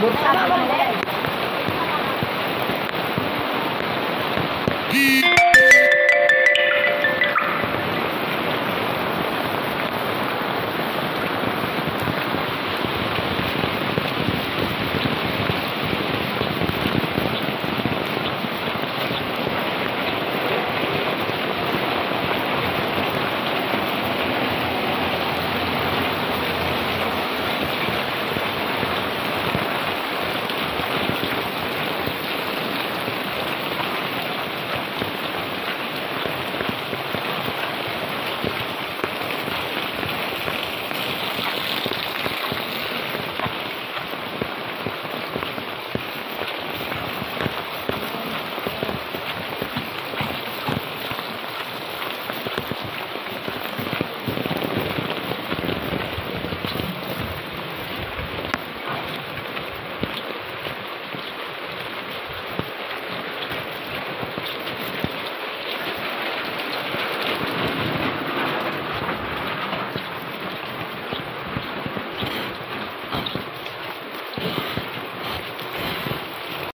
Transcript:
もったいない。